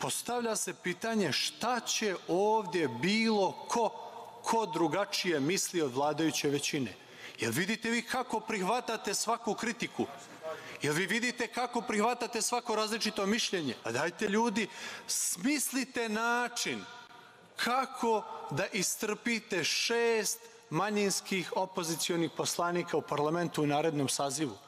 postavlja se pitanje šta će ovdje bilo ko, ko drugačije misli od vladajuće većine. Jel vidite vi kako prihvatate svaku kritiku? Jel vi vidite kako prihvatate svako različito mišljenje? A dajte ljudi, smislite način kako da istrpite šest manjinskih opozicijonih poslanika u parlamentu u narednom sazivu.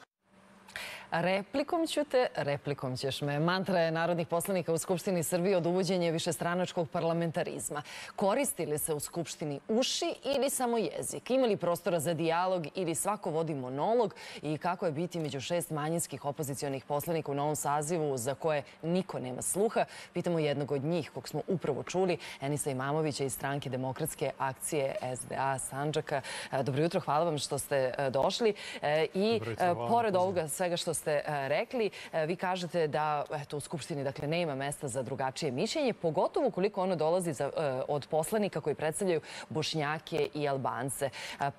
Replikom ću te, replikom ćeš me. Mantra je narodnih poslanika u Skupštini Srbije od uvođenja višestranačkog parlamentarizma. Koristili se u Skupštini uši ili samo jezik? Imali prostora za dijalog ili svako vodi monolog? I kako je biti među šest manjinskih opozicijonih poslanika u novom sazivu za koje niko nema sluha? Pitamo jednog od njih, kog smo upravo čuli, Enisa Imamovića iz stranke Demokratske akcije SDA Sanđaka. Dobro jutro, hvala vam što ste e, došli. E, I e, pored ovoga svega što ste e, rekli. E, vi kažete da u Skupštini dakle, nema mesta za drugačije mišljenje, pogotovo koliko ono dolazi e, od poslanika koji predstavljaju bošnjake i albance.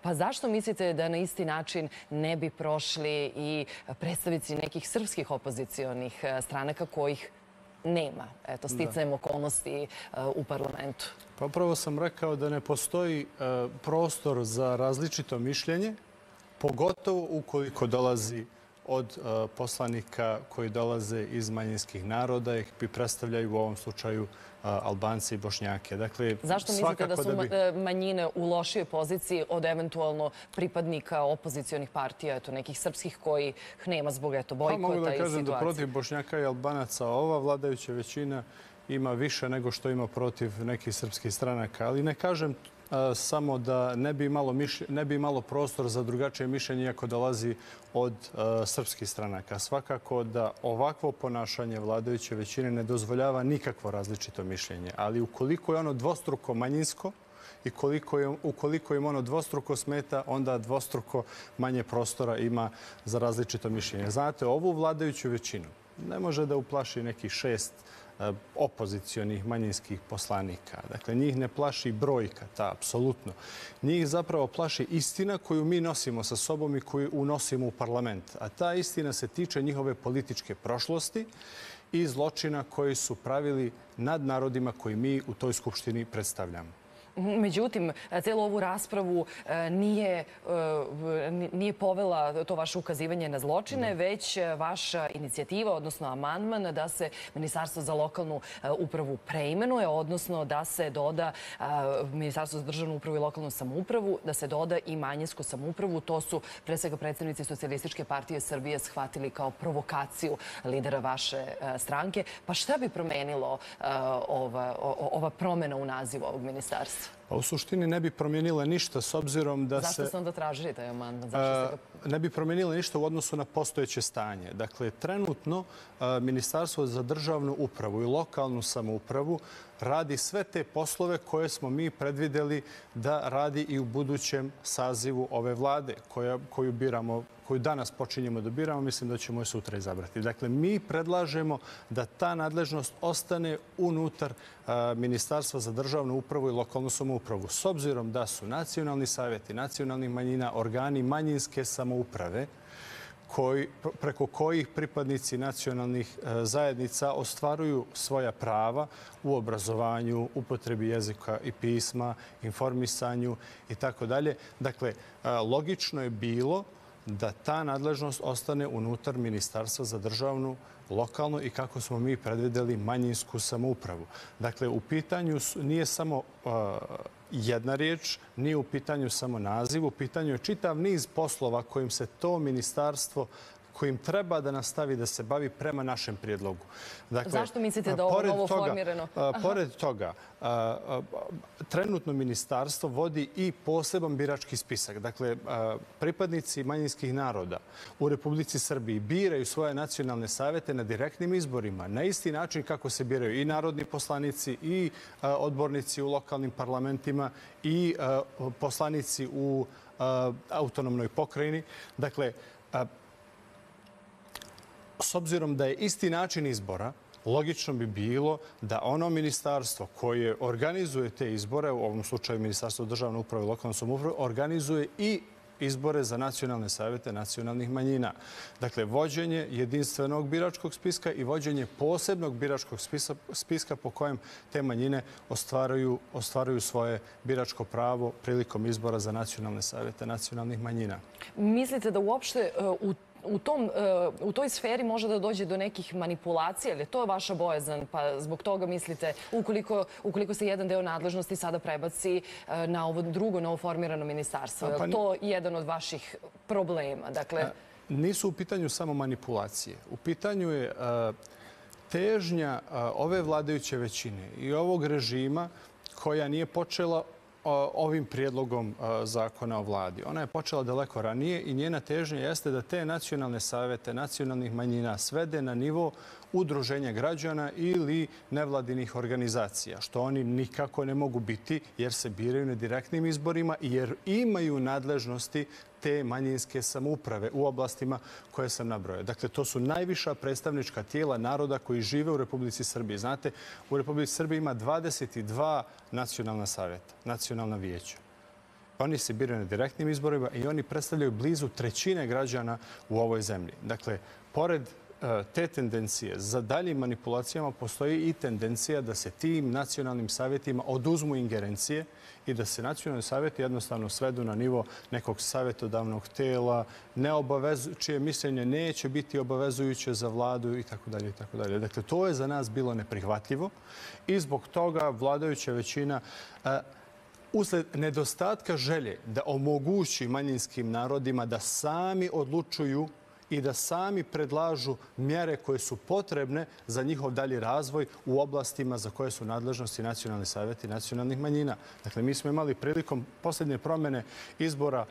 Pa zašto mislite da na isti način ne bi prošli i predstavici nekih srpskih opozicijonih stranaka kojih nema, eto, sticajem okolnosti u parlamentu? Pa prvo sam rekao da ne postoji prostor za različito mišljenje, pogotovo ukoliko dolazi od e, poslanika koji dolaze iz manjinskih naroda i predstavljaju u ovom slučaju e, Albanci i Bošnjake. Dakle, Zašto mislite da su e, manjine u lošijoj poziciji od eventualno pripadnika opozicijonih partija, eto nekih srpskih koji nema zbog eto bojkota i situacije? Mogu da kažem da protiv Bošnjaka i Albanaca ova vladajuća većina ima više nego što ima protiv nekih srpskih stranaka. Ali ne kažem samo da ne bi imalo, ne bi imalo prostor za drugačije mišljenje ako dolazi od srpskih stranaka. Svakako da ovakvo ponašanje vladajuće većine ne dozvoljava nikakvo različito mišljenje. Ali ukoliko je ono dvostruko manjinsko, i koliko je, ukoliko im ono dvostruko smeta, onda dvostruko manje prostora ima za različito mišljenje. Znate, ovu vladajuću većinu ne može da uplaši neki šest Eh, opozicionih opozicijonih manjinskih poslanika. Dakle, njih ne plaši brojka, ta, apsolutno. Njih zapravo plaši istina koju mi nosimo sa sobom i koju unosimo u parlament. A ta istina se tiče njihove političke prošlosti i zločina koji su pravili nad narodima koji mi u toj skupštini predstavljamo. Međutim, celu ovu raspravu e, nije, e, nije povela to vaše ukazivanje na zločine, već vaša inicijativa, odnosno amandman, da se Ministarstvo za lokalnu e, upravu preimenuje, odnosno da se doda Ministarstvo za državnu upravu i lokalnu samoupravu, da se doda i manjinsku samoupravu. To su pre svega predstavnici Socialističke partije Srbije shvatili kao provokaciju lidera vaše stranke. Pa šta bi promenilo ova, ova promjena u nazivu ovog ministarstva? Yes. Pa u suštini ne bi promijenile ništa s obzirom da se... Zašto ste onda tražili taj amandman? Ne bi promijenile ništa u odnosu na postojeće stanje. Dakle, trenutno Ministarstvo za državnu upravu i lokalnu samoupravu radi sve te poslove koje smo mi predvideli da radi i u budućem sazivu ove vlade koju biramo koju danas počinjemo da biramo, mislim da ćemo je sutra izabrati. Dakle, mi predlažemo da ta nadležnost ostane unutar Ministarstva za državnu upravu i lokalnu samoupravu. S obzirom da su nacionalni savjeti, nacionalnih manjina, organi manjinske samouprave, preko kojih pripadnici nacionalnih e, zajednica ostvaruju svoja prava u obrazovanju, upotrebi jezika i pisma, informisanju i tako dalje. Dakle, e, logično je bilo da ta nadležnost ostane unutar Ministarstva za državnu, lokalnu i kako smo mi predvideli manjinsku samoupravu. Dakle, u pitanju nije samo e, jedna riječ, nije u pitanju samo naziv, u pitanju je čitav niz poslova kojim se to ministarstvo kojim treba da nastavi da se bavi prema našem prijedlogu. Dakle, Zašto mislite da ovo novo formirano? Pored toga, trenutno ministarstvo vodi i poseban birački spisak. Dakle, pripadnici manjinskih naroda u Republici Srbiji biraju svoje nacionalne savete na direktnim izborima, na isti način kako se biraju i narodni poslanici i odbornici u lokalnim parlamentima i poslanici u autonomnoj pokrajini. Dakle, s obzirom da je isti način izbora, logično bi bilo da ono ministarstvo koje organizuje te izbore, u ovom slučaju Ministarstvo državne uprave i lokalne samouprave, organizuje i izbore za nacionalne savjete nacionalnih manjina. Dakle, vođenje jedinstvenog biračkog spiska i vođenje posebnog biračkog spiska, spiska po kojem te manjine ostvaruju, ostvaruju svoje biračko pravo prilikom izbora za nacionalne savjete nacionalnih manjina. Mislite da uopšte e, u u, tom, e, u toj sferi može da dođe do nekih manipulacija, ali to je vaša bojazan, pa zbog toga mislite, ukoliko, ukoliko se jedan deo nadležnosti sada prebaci e, na ovo drugo novoformirano ministarstvo, je pa to jedan od vaših problema? Dakle... Nisu u pitanju samo manipulacije. U pitanju je težnja ove vladajuće većine i ovog režima koja nije počela ovim prijedlogom e, zakona o vladi. Ona je počela daleko ranije i njena težnja jeste da te nacionalne savete nacionalnih manjina svede na nivo udruženja građana ili nevladinih organizacija, što oni nikako ne mogu biti jer se biraju na direktnim izborima i jer imaju nadležnosti te manjinske samuprave u oblastima koje sam nabrojao. Dakle, to su najviša predstavnička tijela naroda koji žive u Republici Srbiji. Znate, u Republici Srbiji ima 22 nacionalna savjeta, nacionalna vijeća. Oni se biraju na direktnim izborima i oni predstavljaju blizu trećine građana u ovoj zemlji. Dakle, pored E, te tendencije za daljim manipulacijama postoji i tendencija da se tim nacionalnim savjetima oduzmu ingerencije i da se nacionalni savjeti jednostavno svedu na nivo nekog savjetodavnog tela, čije mišljenje neće biti obavezujuće za vladu i tako dalje. Dakle, to je za nas bilo neprihvatljivo i zbog toga vladajuća većina e, usled nedostatka želje da omogući manjinskim narodima da sami odlučuju i da sami predlažu mjere koje su potrebne za njihov dalji razvoj u oblastima za koje su nadležnosti nacionalni savjeti nacionalnih manjina. Dakle, mi smo imali prilikom posljednje promjene izbora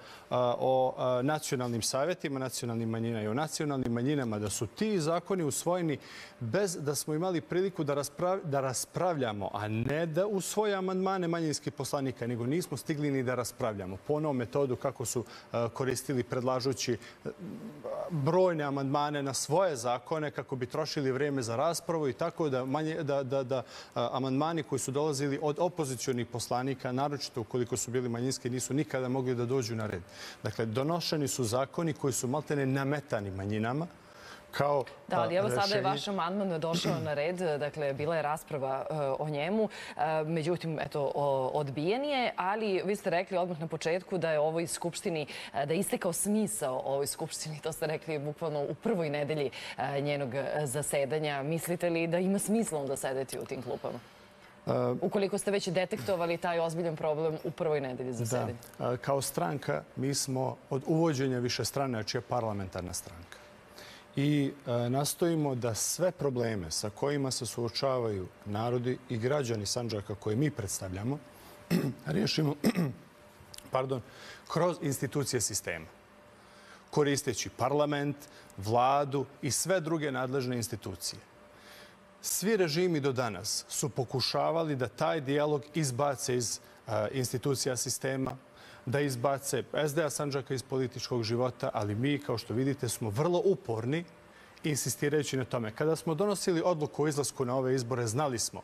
o nacionalnim savjetima nacionalnih manjina i o nacionalnim manjinama, da su ti zakoni usvojeni bez da smo imali priliku da raspravljamo, a ne da usvoje amandmane manjinskih poslanika, nego nismo stigli ni da raspravljamo. Po onom metodu kako su koristili predlažući brojne amandmane na svoje zakone kako bi trošili vrijeme za raspravu i tako da, manje, da, da, da amandmani koji su dolazili od opozicijonih poslanika, naročito ukoliko su bili manjinski, nisu nikada mogli da dođu na red. Dakle, donošeni su zakoni koji su maltene nametani manjinama, kao Da, ali evo sada je vaš amandman došao na red, dakle, bila je rasprava e, o njemu, e, međutim, eto, odbijen je, ali vi ste rekli odmah na početku da je ovoj skupštini, e, da je istekao smisao ovoj skupštini, to ste rekli bukvalno u prvoj nedelji njenog zasedanja. Mislite li da ima smisla onda sedeti u tim klupama? Ukoliko ste već detektovali taj ozbiljan problem u prvoj nedelji zasedanja. Da, kao stranka mi smo od uvođenja više strane, čija je parlamentarna stranka i e, nastojimo da sve probleme sa kojima se suočavaju narodi i građani Sanđaka koje mi predstavljamo riješimo pardon, kroz institucije sistema koristeći parlament, vladu i sve druge nadležne institucije. Svi režimi do danas su pokušavali da taj dijalog izbace iz e, institucija sistema, da izbace SDA Sanđaka iz političkog života, ali mi, kao što vidite, smo vrlo uporni insistirajući na tome. Kada smo donosili odluku o izlasku na ove izbore, znali smo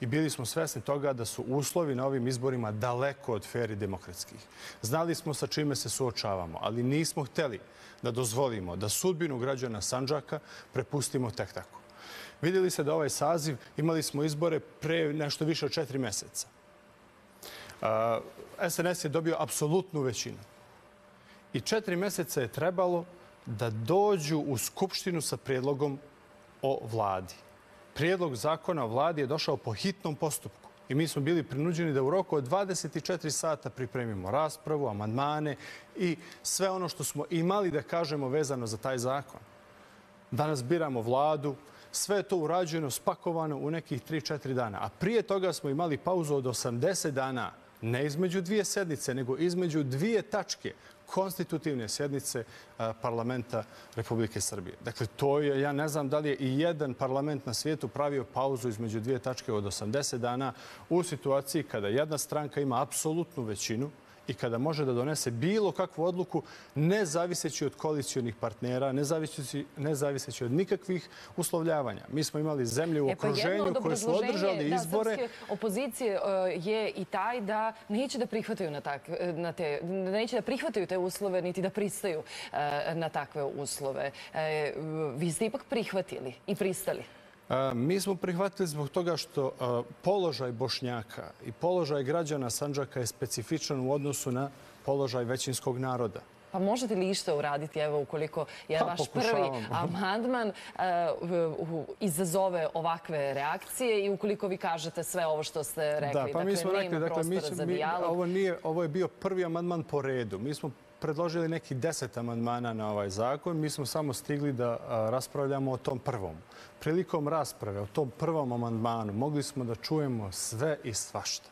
i bili smo svesni toga da su uslovi na ovim izborima daleko od feri demokratskih. Znali smo sa čime se suočavamo, ali nismo hteli da dozvolimo da sudbinu građana Sanđaka prepustimo tek tako. Vidjeli se da ovaj saziv imali smo izbore pre nešto više od četiri meseca. SNS je dobio apsolutnu većinu. I četiri meseca je trebalo da dođu u Skupštinu sa prijedlogom o vladi. Prijedlog zakona o vladi je došao po hitnom postupku. I mi smo bili prinuđeni da u roku od 24 sata pripremimo raspravu, amandmane i sve ono što smo imali da kažemo vezano za taj zakon. Danas biramo vladu, sve je to urađeno, spakovano u nekih 3-4 dana. A prije toga smo imali pauzu od 80 dana ne između dvije sednice, nego između dvije tačke konstitutivne sjednice parlamenta Republike Srbije. Dakle, to je, ja ne znam da li je i jedan parlament na svijetu pravio pauzu između dvije tačke od 80 dana u situaciji kada jedna stranka ima apsolutnu većinu i kada može da donese bilo kakvu odluku ne zaviseći od koalicijonih partnera, ne zaviseći, ne zaviseći od nikakvih uslovljavanja. Mi smo imali zemlje u E, pa okruženju koje su održali da, izbore. opozicije e, je i taj da neće da prihvataju na, tak, na te, neće da prihvataju te uslove, niti da pristaju e, na takve uslove. E, Vi ste ipak prihvatili i pristali. Mi smo prihvatili zbog toga što položaj Bošnjaka i položaj građana Sanđaka je specifičan u odnosu na položaj većinskog naroda. Pa možete li išta uraditi, evo, ukoliko je Pa, vaš prvi amandman e, izazove ovakve reakcije i ukoliko vi kažete sve ovo što ste rekli, Da, pa mi smo dakle, rekli, nema dakle, mi, prostora za mi, dijalog. ovo, nije, ovo je bio prvi amandman po redu. Mi smo predložili neki deset amandmana na ovaj zakon. Mi smo samo stigli da raspravljamo o tom prvom. Prilikom rasprave o tom prvom amandmanu mogli smo da čujemo sve i svašta.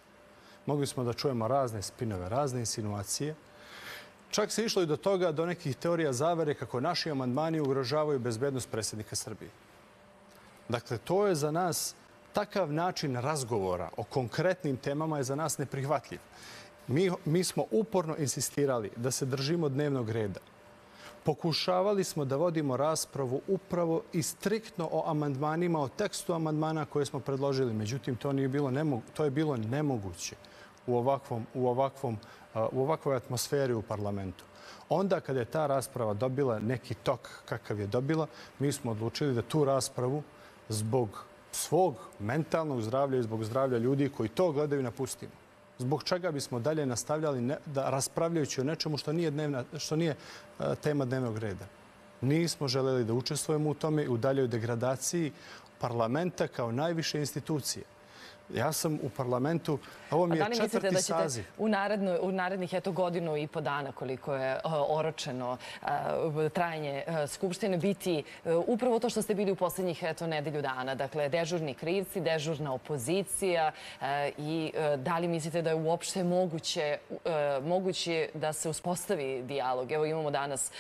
Mogli smo da čujemo razne spinove, razne insinuacije. Čak se išlo i do toga, do nekih teorija zavere kako naši amandmani ugrožavaju bezbednost predsjednika Srbije. Dakle, to je za nas, takav način razgovora o konkretnim temama je za nas neprihvatljiv. Mi, mi smo uporno insistirali da se držimo dnevnog reda. Pokušavali smo da vodimo raspravu upravo i striktno o amandmanima, o tekstu amandmana koje smo predložili. Međutim, to, nije bilo nemogu, to je bilo nemoguće u, ovakvom, u, ovakvom, uh, u ovakvoj atmosferi u parlamentu. Onda kada je ta rasprava dobila neki tok kakav je dobila, mi smo odlučili da tu raspravu zbog svog mentalnog zdravlja i zbog zdravlja ljudi koji to gledaju napustimo. Zbog čega bismo dalje nastavljali ne, da raspravljajući o nečemu što nije, dnevna, što nije e, tema dnevnog reda. Nismo želeli da učestvujemo u tome i u daljoj degradaciji parlamenta kao najviše institucije. Ja sam u parlamentu, ovo mi A je da li mislite četvrti da ćete saziv. u, naredno, u narednih eto, godinu i po dana koliko je uh, oročeno uh, trajanje uh, Skupštine biti upravo to što ste bili u posljednjih eto, nedelju dana? Dakle, dežurni krivci, dežurna opozicija i da li mislite da je uopšte moguće, moguće da se uspostavi dijalog? Evo imamo danas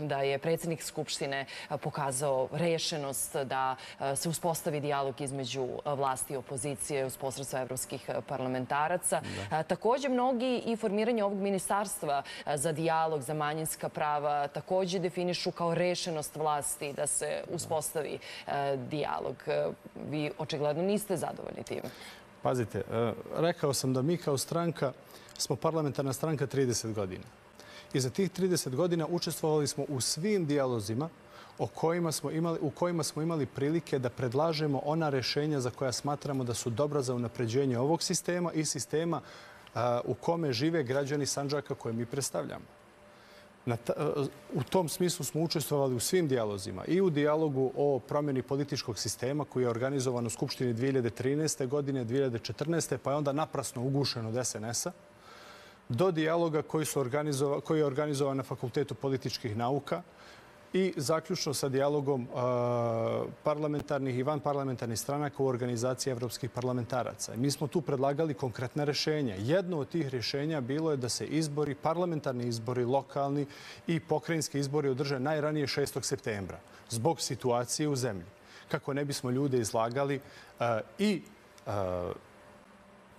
da je predsjednik Skupštine pokazao rešenost da se uspostavi dijalog između vlasti i opozicije uz posredstvo evropskih uh, parlamentaraca. Također mnogi i formiranje ovog ministarstva za dijalog, za manjinska prava također definišu kao rešenost vlasti da se uspostavi a, dijalog. A, Vi očigledno niste zadovoljni time. Pazite, e, rekao sam da mi kao stranka smo parlamentarna stranka 30 godina. I za tih 30 godina učestvovali smo u svim dijalozima o kojima smo imali, u kojima smo imali prilike da predlažemo ona rešenja za koja smatramo da su dobra za unapređenje ovog sistema i sistema u kome žive građani Sanđaka koje mi predstavljamo. Na ta, u tom smislu smo učestvovali u svim dijalozima i u dijalogu o promjeni političkog sistema koji je organizovan u Skupštini 2013. godine, 2014. pa je onda naprasno ugušen od SNS-a, do dijaloga koji, su organizova, koji je organizovan na Fakultetu političkih nauka i zaključno sa dijalogom parlamentarnih i vanparlamentarnih stranaka u organizaciji evropskih parlamentaraca. Mi smo tu predlagali konkretne rešenja. Jedno od tih rešenja bilo je da se izbori, parlamentarni izbori, lokalni i pokrajinski izbori održe najranije 6. septembra zbog situacije u zemlji. Kako ne bismo ljude izlagali i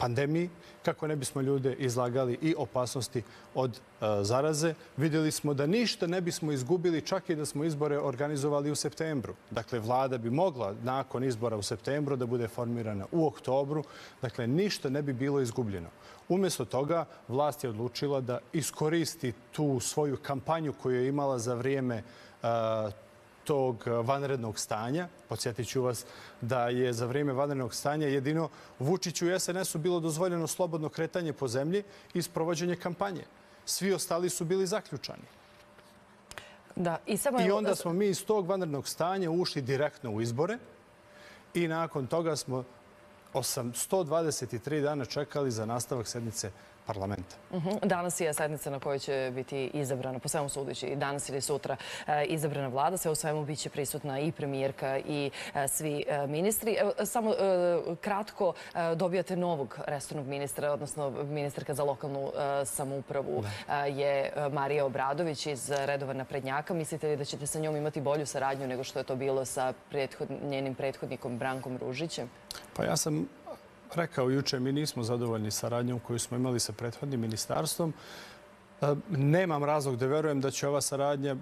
pandemiji, kako ne bismo ljude izlagali i opasnosti od e, zaraze. Vidjeli smo da ništa ne bismo izgubili čak i da smo izbore organizovali u septembru. Dakle, vlada bi mogla nakon izbora u septembru da bude formirana u oktobru. Dakle, ništa ne bi bilo izgubljeno. Umjesto toga, vlast je odlučila da iskoristi tu svoju kampanju koju je imala za vrijeme e, tog vanrednog stanja. Podsjetit ću vas da je za vrijeme vanrednog stanja jedino Vučiću i SNS-u bilo dozvoljeno slobodno kretanje po zemlji i sprovođenje kampanje. Svi ostali su bili zaključani. Da, i, samo I evo, onda smo mi iz tog vanrednog stanja ušli direktno u izbore i nakon toga smo 8, 123 dana čekali za nastavak sednice parlamenta. Mhm. Danas je sednica na kojoj će biti izabrana, po svemu sudići, danas ili sutra e, izabrana vlada. Sve u svemu bit će prisutna i premijerka i e, svi e, ministri. Evo, samo kratko dobijate novog restornog ministra, odnosno ministarka za lokalnu samoupravu je Marija Obradović iz redova naprednjaka. Mislite li da ćete sa njom imati bolju saradnju nego što je to bilo sa njenim prethodnikom Brankom Ružićem? Pa ja sam rekao juče, mi nismo zadovoljni saradnjom koju smo imali sa prethodnim ministarstvom. E, nemam razlog da verujem da će ova saradnja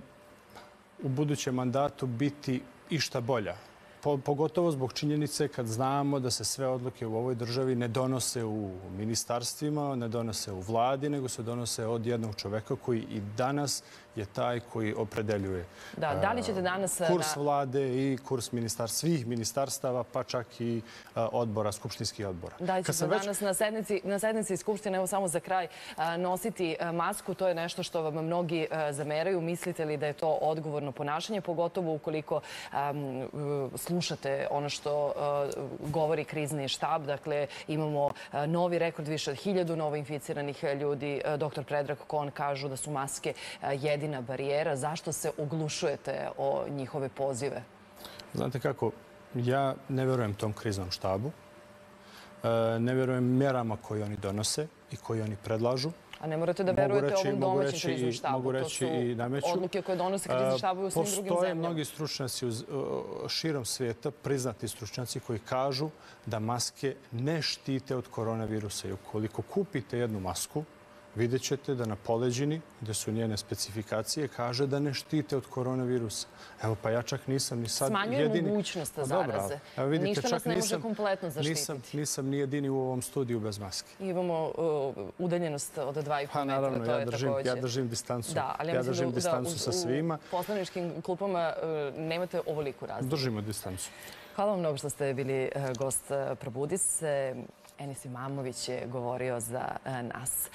u budućem mandatu biti išta bolja pogotovo zbog činjenice kad znamo da se sve odluke u ovoj državi ne donose u ministarstvima, ne donose u vladi, nego se donose od jednog čoveka koji i danas je taj koji opredeljuje da, da li ćete danas kurs vlade i kurs ministar, svih ministarstava, pa čak i odbora, skupštinskih odbora. Da li ćete već... danas na sednici, na sednici Skupštine, evo samo za kraj, nositi masku? To je nešto što vam mnogi zameraju. Mislite li da je to odgovorno ponašanje, pogotovo ukoliko slušate ono što e, govori krizni štab? Dakle, imamo e, novi rekord, više od hiljadu novo inficiranih ljudi. E, doktor Predrag Kon kažu da su maske jedina barijera? Zašto se oglušujete o njihove pozive? Znate kako, ja ne verujem tom kriznom štabu. Ne verujem mjerama koje oni donose i koje oni predlažu. A ne morate da verujete ovom domaćem kriznom štabu. Mogu reći i nameću. Odluke koje donose krizni štabu u svim drugim zemljama. Postoje mnogi stručnjaci širom svijeta, priznati stručnjaci koji kažu da maske ne štite od koronavirusa. I ukoliko kupite jednu masku, vidjet ćete da na poleđini, gde su njene specifikacije, kaže da ne štite od koronavirusa. Evo, pa ja čak nisam ni sad jedini... Smanjuje mogućnost pa zaraze. Evo, vidite, Ništa nas ne može kompletno zaštititi. Nisam, nisam ni jedini u ovom studiju bez maske. Imamo uh, udaljenost od 2,5 metra. Pa naravno, ja držim, ja držim distancu. Da, ali ja držim distancu sa svima. U poslaničkim klupama uh, nemate ovoliku razliku. Držimo distancu. Hvala vam mnogo što ste bili uh, gost Probudi se. Enis Imamović je govorio za nas.